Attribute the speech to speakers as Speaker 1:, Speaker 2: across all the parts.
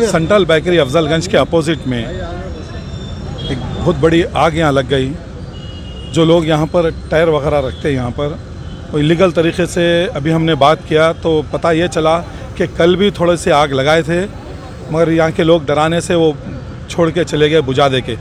Speaker 1: Central bakery Afzalgunj के opposite में एक बहुत बड़ी आग यहाँ लग गई। जो लोग यहाँ पर टायर वगैरह रखते हैं यहाँ पर, वो इलीगल तरीके से अभी हमने बात किया तो पता ये चला कि कल भी थोड़े से आग लगाए थे, मगर यहाँ के लोग डराने से वो छोड़ के चले गए बुझा दे के।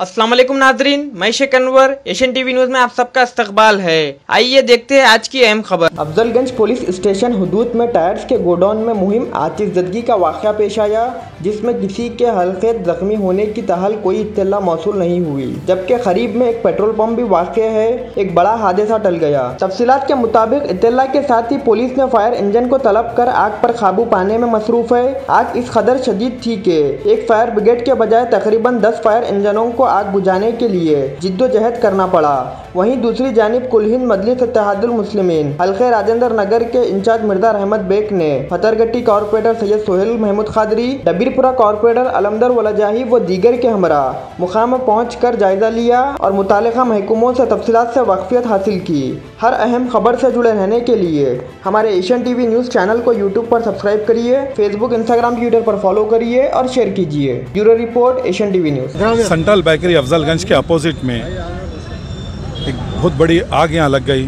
Speaker 2: अस्सलाम वालेकुम नाजरीन, मैं Sheikh Anwar, Asian TV news में आप सबका इस्तकबाल है। आइए देखते हैं आज की अहम खबर।
Speaker 3: अफजलगंज पुलिस स्टेशन हदूद में टायर्स के गोडाउन में मुहिम आतिशदगी का वाक़ पेश आया, जिसमें किसी के हल्के जख्मी होने की तहल कोई इत्तला मौसू नहीं हुई, जबकि करीब में एक पेट्रोल पंप भी वाक़ है, एक बड़ा हादसा टल गया। तफसीत के मुताबिक इतला के साथ ही पुलिस ने फायर इंजन को तलब कर आग पर काबू पाने में मसरूफ है। आग इस कदर शदीद थी कि एक फायर ब्रिगेड के बजाय तकरीबन दस फायर इंजनों को आग बुझाने के लिए जिद्दोजहद करना पड़ा। वहीं दूसरी जानब कुलहिंद मजलिस मुस्लिमीन, हल्के राजेंद्र नगर के इंचार्ज मिर्ज़ा रहमत बेग ने फतरगट्टी कॉरपोरेटर सैयद सोहेल महमूद खादरी, डबीरपुरा कॉरपोरेटर अलमदर वलजाही व दीगर के हमरा मुकाम पहुँच कर जायजा लिया और मुतल महकूमों से तफसीत से वाकफियत हासिल की। हर अहम खबर से जुड़े रहने के लिए हमारे एशियन टीवी न्यूज़ चैनल को यूट्यूब पर सब्सक्राइब करिए, फेसबुक, इंस्टाग्राम, ट्विटर पर फॉलो करिए और शेयर कीजिए। Bureau report, Asian TV news.
Speaker 1: Central bakery Afzalgunj के अपोजिट में एक बहुत बड़ी आग यहाँ लग गई,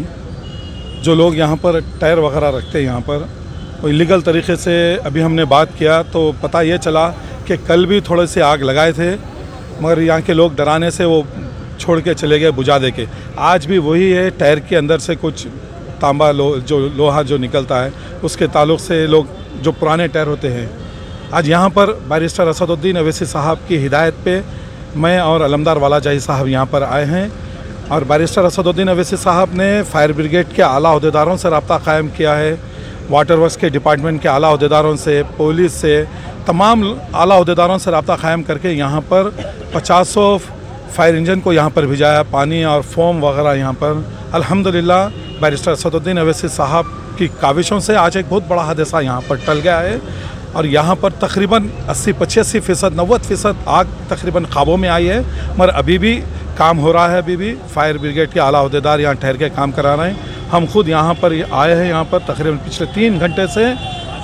Speaker 1: जो लोग यहाँ पर टायर वगैरह रखते हैं यहाँ पर। वो इलीगल तरीके से अभी हमने बात किया तो पता ये चला कि कल भी थोड़े से आग लगाए थे, मगर यहाँ के लोग डराने से वो छोड़ के चले गए बुझा दे के आज भी वही है, टायर के अंदर से कुछ तांबा लो, जो लोहा जो निकलता है, उसके ताल्लुक से लोग जो पुराने टायर होते हैं। आज यहाँ पर बैरिस्टर असदुद्दीन अवैसी साहब की हिदायत पे मैं और अलमदार वाला जाही साहब यहाँ पर आए हैं और बैरिस्टर असदुद्दीन अवैसी साहब ने फायर ब्रिगेड के आला अहदेदारों से रबता कायम किया है। वाटर वर्क्स के डिपार्टमेंट के आला अहदेदारों से, पुलिस से, तमाम आला अहदेदारों से रबता कायम करके यहाँ पर पचासों फायर इंजन को यहाँ पर भिजाया, पानी और फोम वगैरह यहाँ पर। अल्हम्दुलिल्लाह, बैरिस्टर असदुद्दीन अवैसी साहब की काविशों से आज एक बहुत बड़ा हादसा यहाँ पर टल गया है। और यहाँ पर तकरीबन 80 पचासी फ़ीसद, नब्बे फ़ीसद आग तकरीबन काबू में आई है। मगर अभी भी काम हो रहा है, अभी भी फायर ब्रिगेड के आला अहदेदार यहाँ ठहर के काम करा रहे हैं। हम खुद यहाँ पर आए हैं, यहाँ पर तकरीबन पिछले तीन घंटे से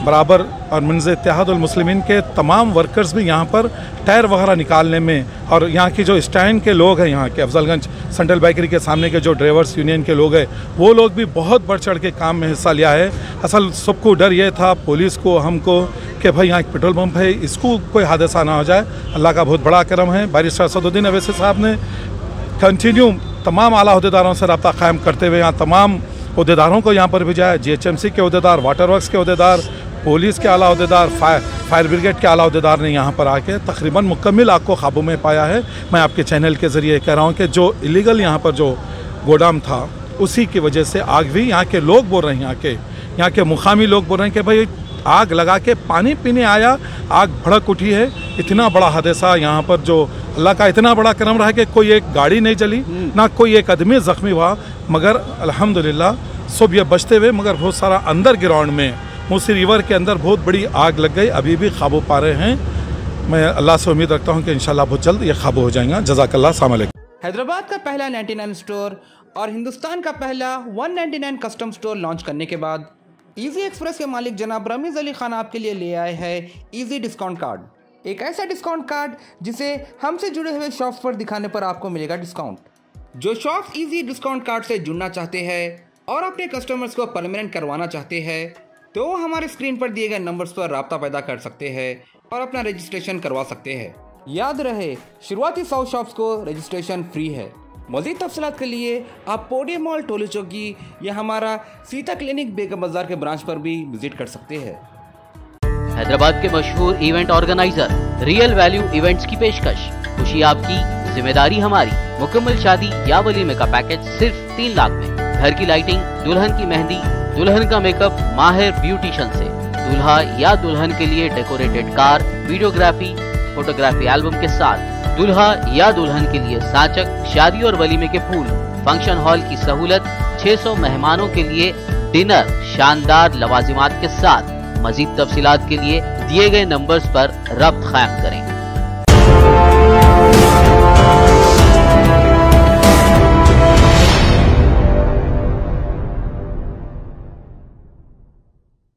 Speaker 1: बराबर और मंज इतिहादमसलिमिन के तमाम वर्कर्स भी यहाँ पर टायर वगैरह निकालने में और यहाँ की जो स्टैंड के लोग हैं, यहाँ के अफजलगंज सेंट्रल बेकरी के सामने के जो ड्राइवर्स यूनियन के लोग हैं, वो लोग भी बहुत बढ़ चढ़ के काम में हिस्सा लिया है। असल सबको डर ये था पुलिस को, हमको, कि भाई यहाँ एक पेट्रोल पंप है, इसको कोई हादसा ना हो जाए। अल्लाह का बहुत बड़ा करम है। बारिश सदुद्दीन अवैसी साहब ने कंटिन्यू तमाम आला अहदेदारों से रबता कायम करते हुए यहाँ तमाम अहदेदारों को यहाँ पर भेजा है। जी एच एम सी के अहदेदार वाटर वर्कस के अहदेदार पुलिस के आला अहदेदार फायर फायर ब्रिगेड के आला अहदेदार ने यहाँ पर आके तकरीबन मुकम्मल आग को काबू में पाया है। मैं आपके चैनल के ज़रिए कह रहा हूँ कि जो इलीगल यहाँ पर जो गोदाम था उसी की वजह से आग भी यहाँ के लोग बोल रहे हैं यहाँ के यहाँ के मुकामी लोग बोल रहे हैं कि भाई आग लगा के पानी पीने आया आग भड़क उठी है। इतना बड़ा हादसा यहाँ पर जो अल्लाह का इतना बड़ा करम रहा कि कोई एक गाड़ी नहीं चली ना कोई एक आदमी ज़ख्मी हुआ। मगर अल्हम्दुलिल्लाह सब ये बचते हुए मगर बहुत सारा अंदर ग्राउंड में मूसी रिवर के अंदर बहुत बड़ी आग लग गई। अभी भी काबू पा रहे हैं। मैं अल्लाह से उम्मीद रखता हूँ कि इंशाल्लाह बहुत जल्द ये काबू हो जाएगा। जजाकल्ला
Speaker 4: हैदराबाद का पहला 99 स्टोर और हिंदुस्तान का पहला 199 कस्टम स्टोर लॉन्च करने के बाद ईजी एक्सप्रेस के मालिक जनाब रमीज़ अली खान आपके लिए ले आए हैं ईजी डिस्काउंट कार्ड एक ऐसा डिस्काउंट कार्ड जिसे हमसे जुड़े हुए शॉप्स पर दिखाने पर आपको मिलेगा डिस्काउंट जो शॉप्स ईजी डिस्काउंट कार्ड से जुड़ना चाहते हैं और अपने कस्टमर्स को परमानेंट करवाना चाहते हैं तो हमारे स्क्रीन पर दिए गए नंबर्स पर रबता पैदा कर सकते हैं और अपना रजिस्ट्रेशन करवा सकते हैं। याद रहे, शुरुआती सौ शॉप्स को रजिस्ट्रेशन फ्री है। मजीद तफसलत के लिए आप पोडियम मॉल टोली चौकी या हमारा सीता क्लिनिक बेगम बाज़ार के ब्रांच पर भी विज़िट कर सकते हैं।
Speaker 5: हैदराबाद के मशहूर event organiser real value events की पेशकश। खुशी आपकी, ज़िम्मेदारी हमारी। मुकम्मल शादी या वलीमे का पैकेज सिर्फ़ तीन लाख में। घर की लाइटिंग दुल्हन की मेहंदी दुल्हन का मेकअप माहिर ब्यूटिशियन से। दूल्हा या दुल्हन के लिए decorated car videography photography album के साथ। दूल्हा या दुल्हन के लिए साचक, शादी और वलीमे के फूल। फ़ंक्शन हॉल की सहूलत 600 मेहमानों के लिए डिनर शानदार लवाजिमात के साथ। मजीद तफसीत के लिए दिए गए नंबर्स पर रब्त कायम करें।